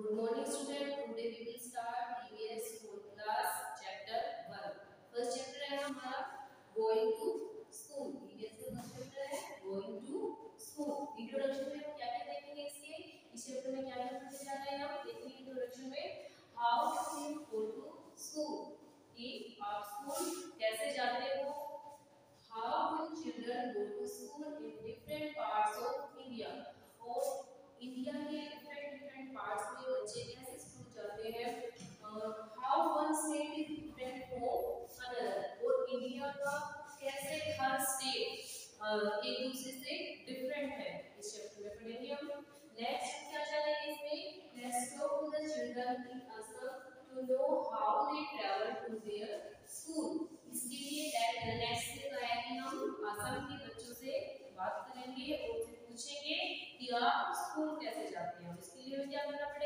Good morning student. Today we will start EVS fourth class chapter 1. First chapter है हमारा going to school. EVS का first chapter है going to school. Introduction में हम क्या क्या देखेंगे इसके इस चैप्टर में क्या क्या पढ़ने जा रहे हैं हम देखेंगे इंट्रोडक्शन में how to go to school. कि आप स्कूल कैसे जाते हो how do children go to school in different parts of India और इंडिया के असम के बच्चों से बात करेंगे और पूछेंगे कि आप स्कूल कैसे जाते हैं। इसके लिए क्या करना पड़ेगा।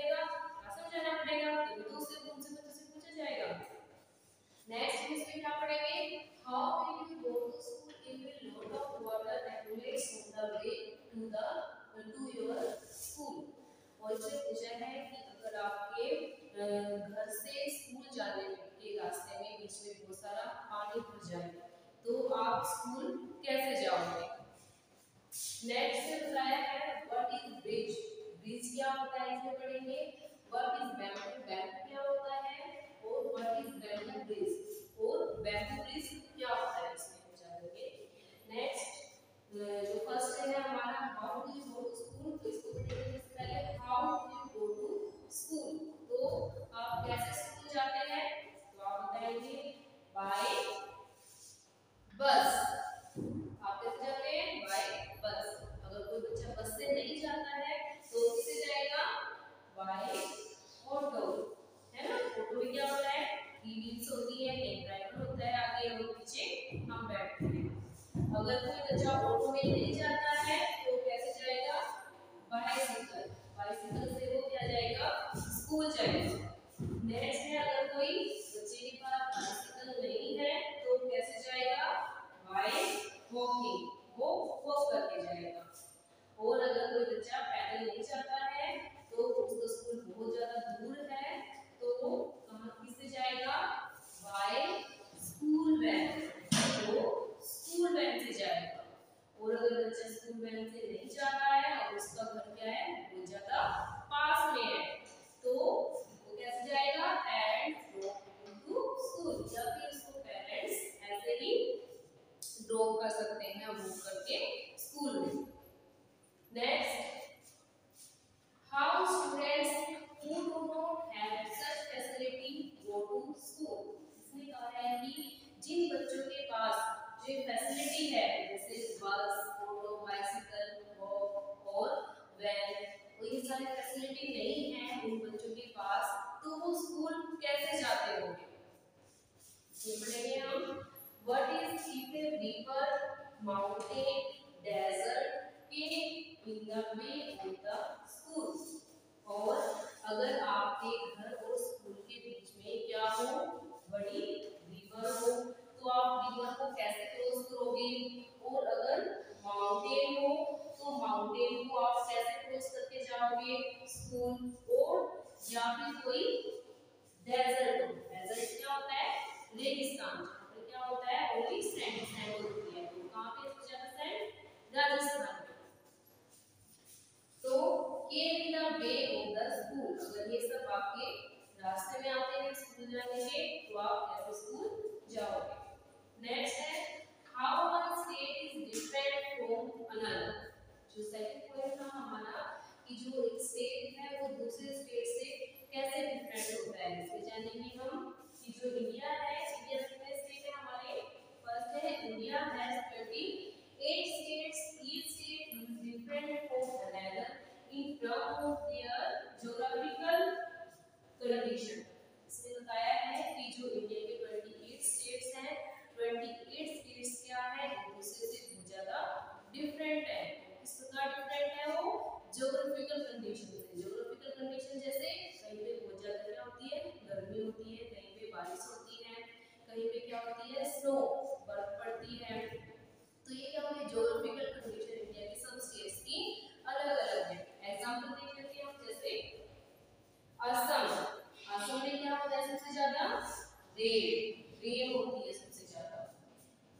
अगर कोई बच्चा ऑटो में नहीं जाता है तो कैसे जाएगा? बाइसिकल। बाइसिकल से वो क्या जाएगा? स्कूल जाएगा। नेक्स्ट है, अगर कोई बच्चे के पास बाइसिकल नहीं है तो कैसे जाएगा? बाय वॉकिंग वो वॉक करके जाएगा। और अगर कोई बच्चा पैदल नहीं जाता है 跟自己的一 ये हम is if a river, mountain, desert came in the way of the school? और अगर आपके घर और स्कूल के बीच में क्या हो बड़ी रिवर हो तो आप रिवर को कैसे क्रॉस करोगे? और अगर माउंटेन हो तो माउंटेन को आप कैसे क्रॉस करके जाओगे? स्कूल और या फिर कोई डेजर्ट हो। डेजर्ट क्या होता है? रेगिस्तान तो क्या होता है? ओनली सैंड सैंड होती है। तो कहाँ पे सबसे ज़्यादा सैंड राजस्थान तो ये in the way of the school अगर ये सब आपके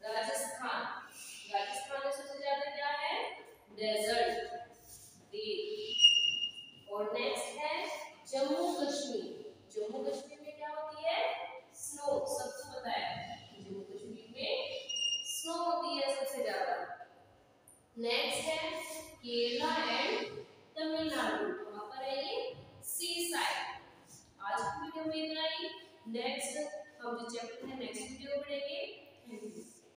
राजस्थान। राजस्थान में सबसे ज़्यादा क्या है? डेजर्ट और नेक्स्ट है जम्मू कश्मीर। जम्मू कश्मीर